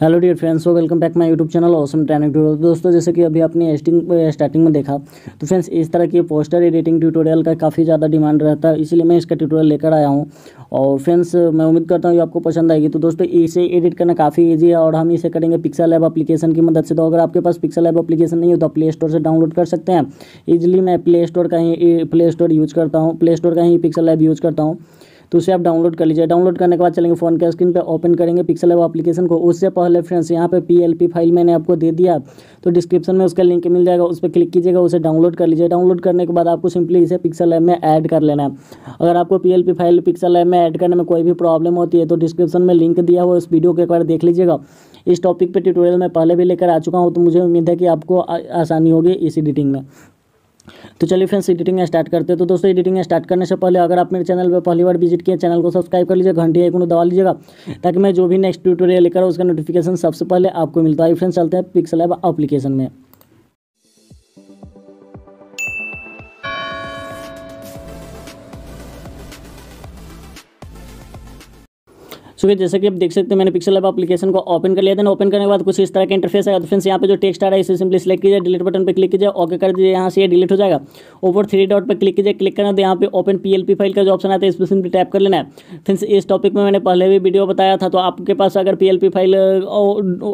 Hello dear friends so welcome back my YouTube channel awesome training tutorial दोस्तों, जैसे कि अभी आपने स्टार्टिंग में देखा तो फ्रेंड्स इस तरह की पोस्टर एडिटिंग ट्यूटोरियल का काफ़ी ज़्यादा डिमांड रहता है, इसीलिए मैं इसका ट्यूटोरियल लेकर आया हूँ। और फ्रेंड्स मैं उम्मीद करता हूँ ये आपको पसंद आएगी। तो दोस्तों, इसे एडिट करना काफ़ी ईजी है और हम इसे करेंगे पिक्सल ऐप अपलीकेशन की मदद से। तो अगर आपके पास पिक्सल ऐप अपलीकेशन नहीं हो तो आप प्ले स्टोर से डाउनलोड कर सकते हैं। ईजिली मैं प्ले स्टोर का ही प्ले स्टोर यूज़ करता हूँ प्ले स्टोर का ही पिक्सल ऐप यूज़ करता हूँ। तो उसे आप डाउनलोड कर लीजिए। डाउनलोड करने के बाद चलेंगे फ़ोन के स्क्रीन पर ओपन करेंगे पिक्सल एव एप्लीकेशन को। उससे पहले फ्रेंड्स यहाँ पर पी फ़ाइल मैंने आपको दे दिया। तो डिस्क्रिप्शन में उसका लिंक मिल जाएगा, उस पर क्लिक कीजिएगा, उसे डाउनलोड कर लीजिए। डाउनलोड करने के बाद आपको सिंपली इसे पिक्सल ऐप में ऐड कर लेना है। अगर आपको पीएलपी फ़ाइल पिक्सल ऐप में ऐड करने में कोई भी प्रॉब्लम होती है तो डिस्क्रिप्शन में लिंक दिया हुआ उस वीडियो को एक बार देख लीजिएगा। इस टॉपिक पर ट्यूटोरियल मैं पहले भी लेकर आ चुका हूँ तो मुझे उम्मीद है कि आपको आसानी होगी इस एडिटिंग में। तो चलिए फ्रेंड्स एडिटिंग स्टार्ट करते हैं। तो दोस्तों एडिटिंग स्टार्ट करने से पहले अगर आप मेरे चैनल पर पहली बार विज़िट किए चैनल को सब्सक्राइब कर लीजिए, घंटी एक दबा लीजिएगा, ताकि मैं जो भी नेक्स्ट ट्यूटोरियल लेकर उसका नोटिफिकेशन सबसे पहले आपको मिलता है। फ्रेंड्स चलते हैं पिक्सल ऐप एप्लीकेशन में। सो जैसे कि आप देख सकते हैं, मैंने पिक्सल ऐप एप्लीकेशन को ओपन कर लिया था। ओपन करने के बाद कुछ इस तरह का इंटरफेस आएगा तो फ्रेंड्स यहाँ पे जो टेक्स्ट आ रहा है, इसे सिंपली सेलेक्ट कीजिए डिलीट बटन पर क्लिक कीजिए ओके कर दीजिए, यहाँ से ये डिलीट हो जाएगा। ऊपर थ्री डॉट पर क्लिक कीजिए क्लिक करना तो यहाँ पे ओपन पीएलपी फ़ाइल का जो ऑप्शन आता है इस पर सिंपली टैप कर लेना है। फ्रेंड्स इस टॉपिक में मैंने पहले भी वीडियो बताया था तो आपके पास अगर पीएलपी फ़ाइल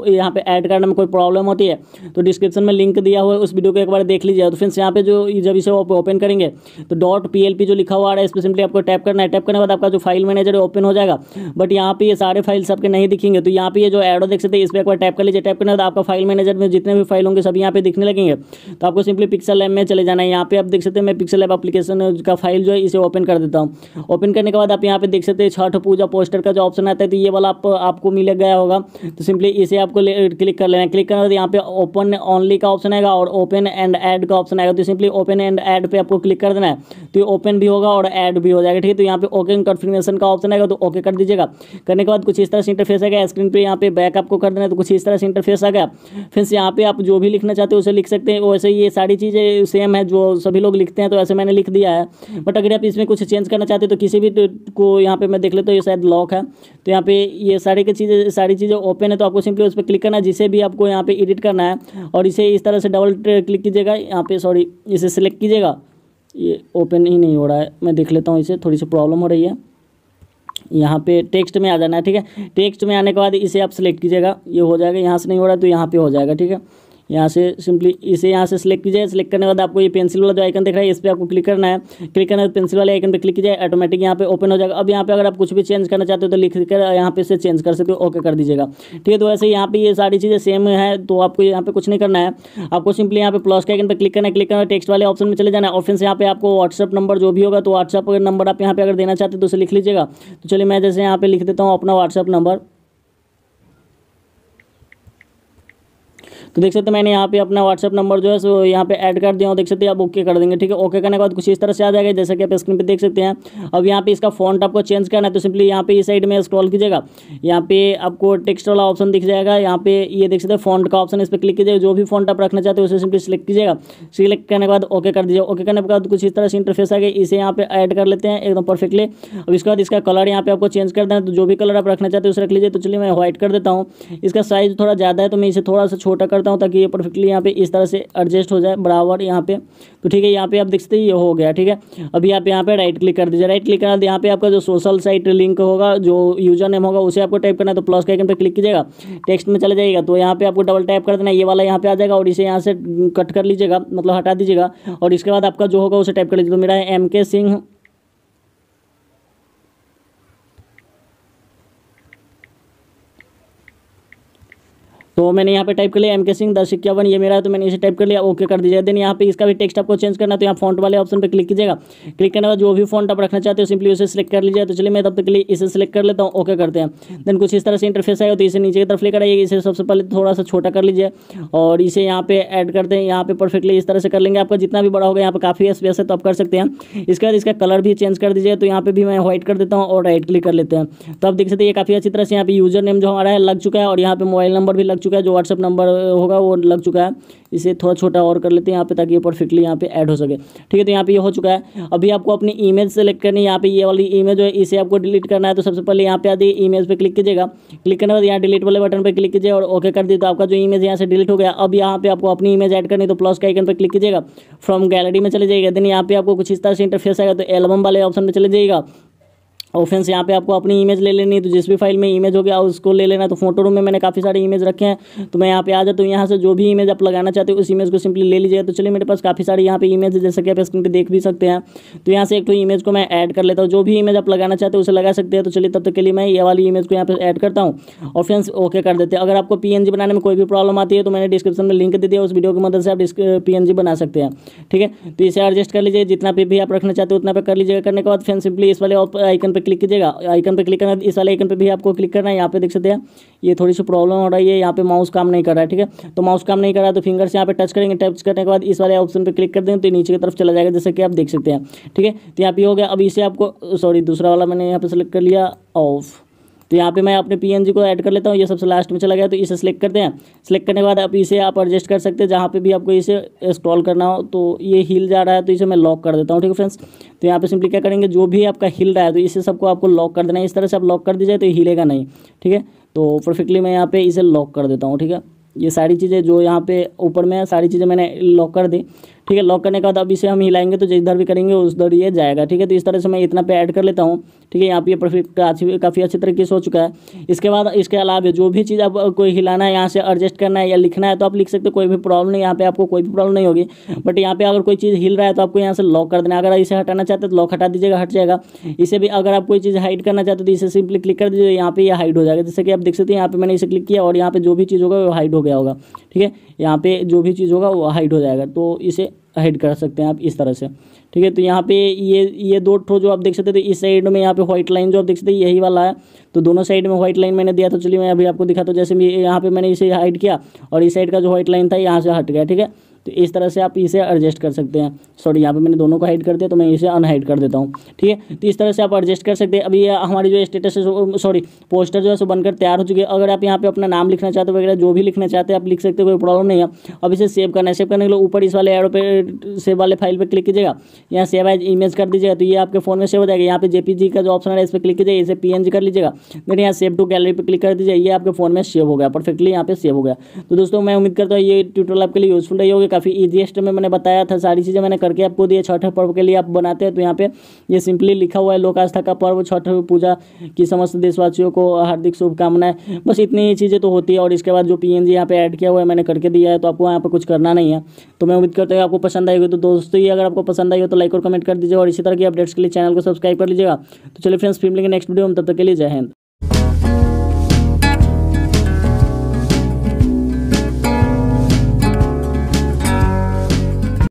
यहाँ पे ऐड करने में कोई प्रॉब्लम होती है तो डिस्क्रिप्शन में लिंक दिया हुआ है, उस वीडियो को एक बार देख लीजिए तो फ्रेंड्स यहाँ पे जो, जब इसे ओपन करेंगे तो डॉट पी जो लिखा हुआ आ रहा है इस पर सिंपली आपको टैप करना है। टैप करने के बाद आपका जो फ़ाइल मैनेजर ओपन हो जाएगा। बट यहाँ पे ये सारे फाइल्स आपके नहीं दिखेंगे। तो यहाँ पे ये जो एडो देख सकते हैं, इस पर एक बार टैप कर लीजिए। टैप करने बाद आपका फ़ाइल मैनेजर में जितने भी फ़ाइल होंगे, सब यहाँ पे दिखने लगेंगे। तो आपको सिंपली पिक्सल ऐप में चले जाना है। यहाँ पे आप देख सकते हैं, मैं पिक्सल ऐप अपलीकेशन का फ़ाइल जो है, इसे ओपन कर देता हूँ। ओपन करने के बाद आप यहाँ पे देख सकते हैं, छठ पूजा पोस्टर का जो ऑप्शन आता है तो ये वाला आप, आपको मिल गया होगा। तो सिंपली इसे आपको क्लिक कर लेना क्लिक करने के बाद यहाँ पे ओपन ऑनली का ऑप्शन आएगा और ओपन एंड एड का ऑप्शन आएगा। तो सिंपली ओपन एंड एड पे आपको क्लिक कर देना है। तो ये ओपन भी होगा और एड भी हो जाएगा, ठीक है? तो यहाँ पे ओके कन्फर्मेशन का ऑप्शन आएगा तो ओके कर दीजिएगा। करने के बाद कुछ इस तरह से इंटरफेस आ गया। स्क्रीन पे यहाँ पे बैक आपको कर देना है तो कुछ इस तरह से इंटरफेस आ गया। फिर से यहाँ पे आप जो भी लिखना चाहते हो उसे लिख सकते हैं। वैसे ये सारी चीज़ें सेम है जो सभी लोग लिखते हैं तो ऐसे मैंने लिख दिया है। बट अगर आप इसमें कुछ चेंज करना चाहते हो तो किसी भी को यहाँ पे मैं देख लेता हूँ, ये शायद लॉक है। तो यहाँ पे ये सारी की चीज़ें, सारी चीज़ें ओपन है तो आपको सिंपली उस पर क्लिक करना है। जिसे भी आपको यहाँ पे एडिट करना है और इसे इस तरह से डबल क्लिक कीजिएगा। यहाँ पे सॉरी इसे सेलेक्ट कीजिएगा। ये ओपन ही नहीं हो रहा है। मैं देख लेता हूँ इसे, थोड़ी सी प्रॉब्लम हो रही है। यहाँ पे टेक्स्ट में आ जाना है, ठीक है? टेक्स्ट में आने के बाद इसे आप सेलेक्ट कीजिएगा। ये हो जाएगा, यहाँ से नहीं हो रहा तो यहाँ पे हो जाएगा, ठीक है? यहाँ से सिंपली इसे यहाँ से सिलेक्ट कीजिए। सिलेक्ट करने के बाद आपको ये पेंसिल वाला जो आइकन दिख रहा है, इस पर आपको क्लिक करना है। क्लिक करने के बाद पेंसिल वाले आइकन पर क्लिक कीजिए ऑटोमेटिक यहाँ पे ओपन हो जाएगा। अब यहाँ पे अगर आप कुछ भी चेंज करना चाहते हो तो लिख कर यहाँ पे से चेंज कर सकते हो ओके कर दीजिएगा। ठीक है तो वैसे यहाँ पे ये सारी चीज़ें सेम है तो आपको यहाँ पे कुछ नहीं करना है। आपको सिंपली यहाँ पे प्लस के आइकन पर क्लिक करना है क्लिक करना टेक्स्ट वाले ऑप्शन में चले जाना है। ऑप्शन से यहाँ पे आपको व्हाट्सअप नंबर जो भी होगा तो व्हाट्सअप नंबर आप यहाँ पे अगर देना चाहते हो तो उसे लिख लीजिएगा। तो चलिए मैं जैसे यहाँ पे लिख देता हूँ अपना व्हाट्सअप नंबर तो देख सकते मैंने यहाँ पे अपना व्हाट्सअप नंबर जो है सो यहाँ पे ऐड कर दिया हूँ। देख सकते आप ओके कर देंगे, ठीक है? ओके करने के बाद कुछ इस तरह से आ जाएगा, जैसे कि आप स्क्रीन पर देख सकते हैं। अब यहाँ पे इसका फॉन्ट आपको चेंज करना है तो सिंपली यहाँ पे इस साइड में स्क्रॉल कीजिएगा। यहाँ पे आपको टेक्स्ट वाला ऑप्शन दिख जाएगा। यहाँ पे ये देख सकते हैं फॉन्ट का ऑप्शन इस पर क्लिक कीजिएगा। जो भी फॉन्ट आप रखना चाहते हो, उसे सिंपली सिलेक्ट कीजिएगा। सिलेक्ट करने के बाद ओके कर दीजिए ओके करने के बाद कुछ इस तरह से इंटरफेस आ गया। इसे यहाँ पे ऐड कर लेते हैं एकदम परफेक्टली अब इसके बाद इसका कलर यहाँ पे आपको चेंज कर देना तो जो भी कलर आप रखना चाहते हो, उसे रख लीजिए। तो चलिए मैं व्हाइट कर देता हूँ। इसका साइज़ थोड़ा ज़्यादा है तो मैं इसे थोड़ा सा छोटा करता हूँ ताकि ये परफेक्टली यहाँ पे इस तरह से एडजस्ट हो जाए, बराबर यहाँ पे। तो ठीक है, यहाँ पे आप देख सकते हैं, ये हो गया, ठीक है। अभी आप यहाँ पे राइट क्लिक कर दीजिए। राइट क्लिक करना यहाँ पे आपका जो सोशल साइट लिंक होगा, जो यूज़र नेम होगा, उसे आपको टाइप करना है तो प्लस के आइकन पे क्लिक कीजिएगा। टेक्स्ट में चले जाएगा तो यहाँ पे आपको डबल टाइप कर देना ये वाला यहाँ पे आ जाएगा, और इसे यहाँ से कट कर लीजिएगा मतलब हटा दीजिएगा, और इसके बाद आपका जो होगा, उसे टाइप कर लीजिए। तो मेरा एम के सिंह तो मैंने यहाँ पे टाइप कर लिया एम के सिंह दस इक्यावन, ये मेरा है तो मैंने इसे टाइप कर लिया ओके कर दीजिए। देन यहाँ पे इसका भी टेक्स्ट आपको चेंज करना तो यहाँ फॉन्ट वाले ऑप्शन पे क्लिक कीजिएगा। क्लिक करने के जो भी फॉन्ट आप रखना चाहते हो सिंपली उसे सिलेक्ट कर लीजिए। तो चलिए मैं तब तक के लिए इसे सिलेक्ट कर लेता हूँ ओके करते हैं। देन कुछ इस तरह से इंटरफेस आएगा तो इसे नीचे की तरफ़ लेकर आइए, इसे सबसे पहले थोड़ा सा छोटा कर लीजिए। और इसे यहाँ पे ऐड करते हैं, यहाँ पे परफेक्टली इस तरह से कर लेंगे आपका, जितना भी बड़ा होगा यहाँ पर काफ़ी स्पेस है तो आप कर सकते हैं। इसके बाद इसका कलर भी चेंज कर दीजिए तो यहाँ पे भी मैं व्हाइट कर देता हूँ और राइट क्लिक कर लेते हैं। तो आप देख सकते हैं, ये काफ़ी अच्छी तरह से यहाँ पे यूज़र नेम जो हमारा है, लग चुका है, और यहाँ पे मोबाइल नंबर भी लग चुका चुका है, जो व्हाट्सअप नंबर होगा, वो लग चुका है। इसे थोड़ा छोटा और कर लेते हैं यहाँ पे, ताकि ये परफेक्टली यहाँ पे ऐड हो सके। ठीक है तो यहाँ पे ये हो चुका है। अभी आपको अपनी इमेज सेलेक्ट करनी है। यहाँ पे ये वाली इमेज जो है, इसे आपको डिलीट करना है। तो सबसे पहले यहाँ पे आदि इमेज पे क्लिक कीजिएगा। क्लिक करने के बाद यहाँ डिलीट वाले बटन पर क्लिक कीजिए और ओके कर दी तो आपका जो इमेज यहाँ से डिलीट हो गया, अब यहाँ पे आपको अपनी इमेज ऐड करनी तो प्लस के आइकन पर क्लिक कीजिएगा। फ्रॉम गैलरी में चले जाइएगा। देन यहाँ पे आपको कुछ इस तरह से इंटरफेस आएगा। तो एल्बम वाले ऑप्शन में चले जाइएगा। फ्रेंड्स यहाँ पे आपको अपनी इमेज ले लेनी है तो जिस भी फ़ाइल में इमेज हो गया उसको ले लेना। तो फ़ोटो रूम में मैंने काफ़ी सारे इमेज रखे हैं। तो मैं यहाँ पे आ जाता हूँ। यहाँ से जो भी इमेज आप लगाना चाहते हो, उस इमेज को सिंपली ले लीजिए तो चलिए, मेरे पास काफ़ी सारे यहाँ पे इमेज है, जैसे कि आप स्क्रीन पर देख भी सकते हैं। तो यहाँ से एक तो इमेज को मैं ऐड कर लेता हूँ। जो भी इमेज आप लगाना चाहते हो, उसे लगा सकते हैं। तो चलिए, तब तक के लिए मैं ये वाली इमेज को यहाँ पर ऐड करता हूँ। फ्रेंड्स ओके कर देते हैं। अगर आपको पीएनजी बनाने में कोई भी प्रॉब्लम आती है तो मैंने डिस्क्रिप्शन में लिंक दे दिया, उस वीडियो की मदद से आप पीएनजी बना सकते हैं। ठीक है? तो इसे एडजस्ट कर लीजिए। जितना पे भी आप रखना चाहते हो, उतना पे कर लीजिएगा। करने के बाद फ्रेंड सिंपली इस वाले आइकन पर क्लिक कीजिएगा। आइकन पर क्लिक करना इस वाले आइकन पर भी आपको क्लिक करना है, यहाँ पे देख सकते हैं, ये थोड़ी सी प्रॉब्लम हो रही है यहाँ पे माउस काम नहीं कर रहा है, ठीक है? तो माउस काम नहीं कर रहा है तो फिंगर से यहाँ पे टच करेंगे टच करने के बाद इस वाले ऑप्शन पर क्लिक कर देंगे तो नीचे की तरफ़ चला जाएगा, जैसे कि आप देख सकते हैं, ठीक है? तो यहाँ पे हो गया, अब इसे आपको सॉरी दूसरा वाला मैंने यहाँ पे सेलेक्ट कर लिया ऑफ़ तो यहाँ पे मैं अपने पीएनजी को ऐड कर लेता हूँ, ये सबसे लास्ट में चला गया तो इसे सिलेक्ट करते हैं। सिलेक्ट करने के बाद आप इसे आप एडजस्ट कर सकते हैं, जहाँ पे भी आपको इसे स्क्रॉल करना हो तो ये हिल जा रहा है तो इसे मैं लॉक कर देता हूँ, ठीक है फ्रेंड्स तो यहाँ पे सिंपली क्या करेंगे, जो भी आपका हिल रहा है तो इसे सबको आपको लॉक कर देना है। इस तरह से आप लॉक कर दीजिए तो हिलेगा नहीं, ठीक है? तो परफेक्टली मैं यहाँ पे इसे लॉक कर देता हूँ, ठीक है? ये सारी चीज़ें जो यहाँ पे ऊपर में सारी चीज़ें मैंने लॉक कर दी। ठीक है लॉक करने के बाद अब इसे हम हिलाएँगे तो जिधर भी करेंगे उस दर ये जाएगा। ठीक है तो इस तरह से मैं इतना पे ऐड कर लेता हूँ। ठीक है, यहाँ पे ये परफेक्ट काफ़ी अच्छे तरीके से हो चुका है। इसके बाद, इसके अलावा जो भी चीज़ आप कोई हिलाना है, यहाँ से एडजस्ट करना है या लिखना है तो आप लिख सकते हो, कोई भी प्रॉब्लम नहीं, यहाँ पे आपको कोई भी प्रॉब्लम नहीं होगी। बट यहाँ पे अगर कोई चीज़ हिल रहा है तो आपको यहाँ से लॉक कर देना अगर इसे हटाना चाहते तो लॉक हटा दीजिएगा, हट जाएगा। इसे भी अगर आप कोई चीज़ हाइड करना चाहते तो इसे सिंपली क्लिक कर दीजिए यहाँ पे ये हाइड हो जाएगा। जैसे कि आप देख सकते हैं, यहाँ पे मैंने इसे क्लिक किया और यहाँ पे जो भी चीज़ होगा, वो हाइड हो गया होगा। ठीक है, यहाँ पे जो भी चीज़ होगा, वो हाइड हो जाएगा। तो इसे हाइड कर सकते हैं आप इस तरह से। ठीक है तो यहाँ पे ये ये दो ठो जो आप देख सकते तो इस साइड में यहाँ पे व्हाइट लाइन जो आप देख सकते हैं यही वाला है। तो दोनों साइड में व्हाइट लाइन मैंने दिया था, चलिए मैं अभी आपको दिखाता हूँ, जैसे यहाँ पे मैंने इसे हाइड किया और इस साइड का जो व्हाइट लाइन था, यहाँ से हट गया, ठीक है। तो इस तरह से आप इसे एडजस्ट कर सकते हैं। सॉरी यहाँ पे मैंने दोनों को हाइड कर दिया तो मैं इसे अनहाइड कर देता हूँ। ठीक है? तो इस तरह से आप एडजस्ट कर सकते हैं। अभी हमारी जो स्टेटस है सॉरी पोस्टर जो है, सो बनकर तैयार हो चुकी है। अगर आप यहाँ पे अपना नाम लिखना चाहते हो वगैरह, जो भी लिखना चाहते हैं, आप लिख सकते हो, कोई प्रॉब्लम नहीं है। अब इसे सेव करना है। सेव करने के लिए ऊपर इस वाले एरो पे सेव वाले फ़ाइल पर क्लिक कीजिएगा। यहाँ सेव एज इमेज कर दीजिएगा। तो ये आपके फ़ोन में सेव हो जाएगा। यहाँ पे जेपीजी का जो ऑप्शन है, इस पर क्लिक कीजिए इसे पीएनजी कर लीजिएगा। फिर यहाँ सेव टू गैलरी पर क्लिक कर दीजिए ये आपके फ़ोन में सेव हो गया। परफेक्टली यहाँ पे सेव हो गया। तो दोस्तों, मैं उम्मीद करता हूँ ये ट्यूटोरियल आपके लिए यूजफुल रही होगी। काफ़ी ईजीएस्ट में मैंने बताया था, सारी चीज़ें मैंने करके आपको दिए छठ पर्व के लिए आप बनाते हैं तो यहाँ पे ये सिंपली लिखा हुआ है, लोक आस्था का पर्व, छठ पूजा की समस्त देशवासियों को हार्दिक शुभकामनाएँ। बस इतनी ही चीज़ें तो होती है, और इसके बाद जो पी एन यहाँ पे ऐड किया हुआ है, मैंने करके दिया है तो आपको यहाँ पर कुछ करना नहीं है। तो मैं उम्मीद करता हूँ आपको पसंद आएगी तो दोस्तों ये अगर आपको पसंद आई हो तो लाइक और कमेंट कर दीजिए और इसी तरह की अपडेट्स के लिए चैनल को सब्सक्राइब कर लीजिएगा। तो चलिए फ्रेंड्स फिर मिलेंगे नेक्स्ट वीडियो में, तब तक के लिए जय हिंद।